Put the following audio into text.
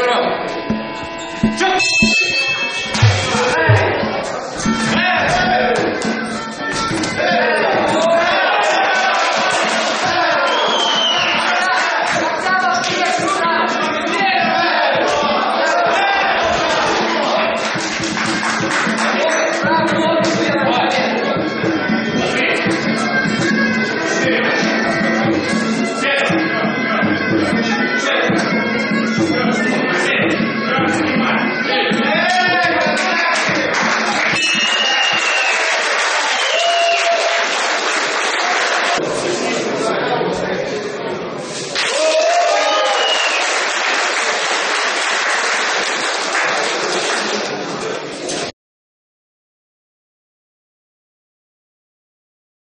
からジャ